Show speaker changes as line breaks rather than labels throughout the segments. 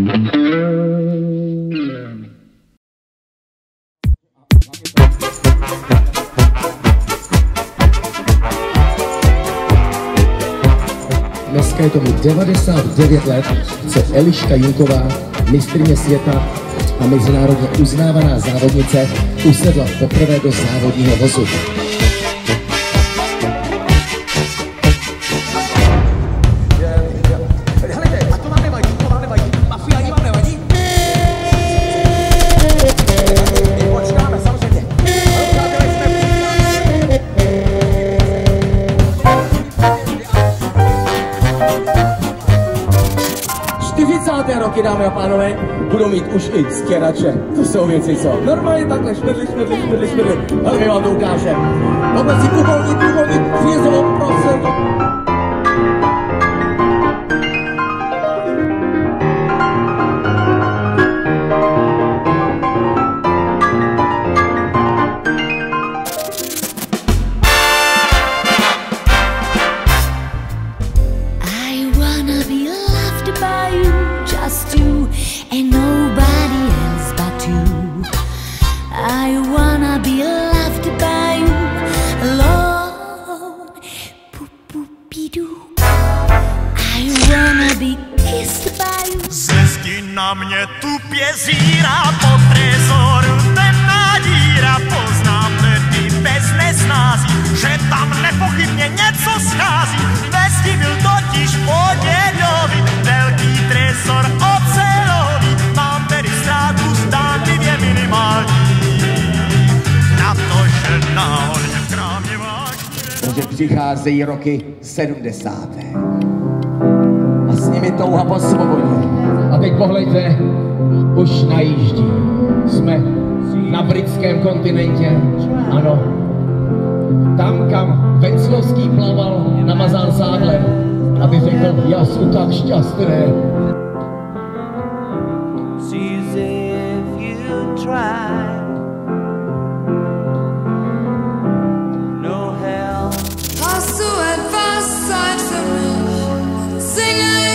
Dneska je tomu 99 let, co Eliška Junková, mistrně světa a mezinárodně uznávaná závodnice, usedla poprvé do závodního vozu.
Roky, dámy a pánové, budou mít už i stěrače. To jsou věci, co? Normálně takhle šmrdli, šmrdli, šmrdli, šmrdli. Ale my vám to ukážeme. Tohle si uvolnit, uvolnit, příjezdovo, prosím.
Wanna be kissed by you.
Z lesti na mě tupě zírá po trezoru temná díra Poznám tedy bez nesnází, že tam nepochybně něco schází Vestibül totiž poděňový, velký trezor ocelový Mám tedy ztrátu zdánlivě minimální Na to, že náhodně v krámě vážně
že přicházejí roky 70. Touha po svobodě.
A teď pohleďte, už najíždí. Jsme na britském kontinentě, ano. Tam, kam Venclovský plaval namazán sádlem, aby řekl, já jsem tak šťastný.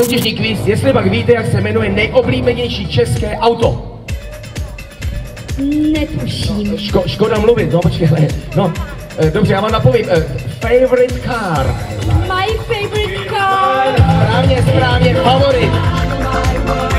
Soutěžní kvíz, jestli pak víte, jak se jmenuje nejoblíbenější české auto.
Netuším.
Ško, škoda mluvit, no počkej, ale, no, eh, dobře, já vám napovím, eh, favorite car.
My favorite car.
Správně, správně, favorit.
Polivání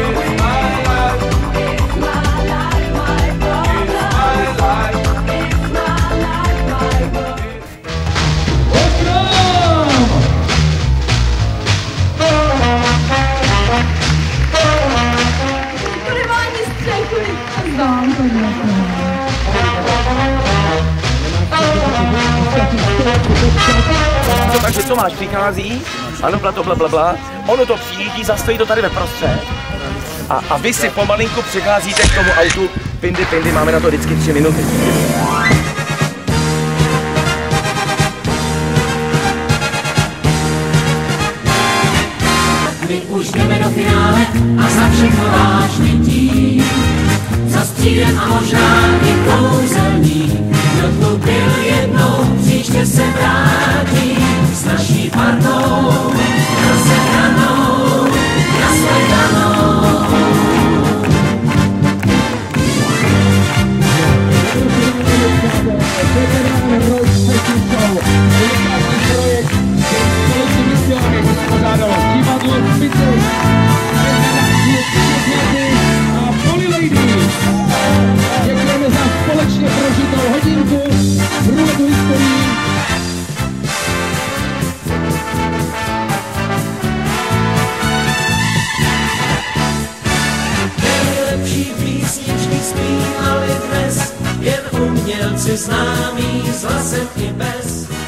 Co, takže co máš, přichází, ano, bla, to, bla, bla, bla, ono to přijíždí, zastojí to tady ve prostřed a, a vy si pomalinku přicházíte k tomu autu, pindy, pindy, máme na to vždycky tři minuty.
My už jdeme do finále a za všechno vážně. Střídem a možná i kouzelník. Kdo tu byl jednou, umělci známí z hlasem i bez.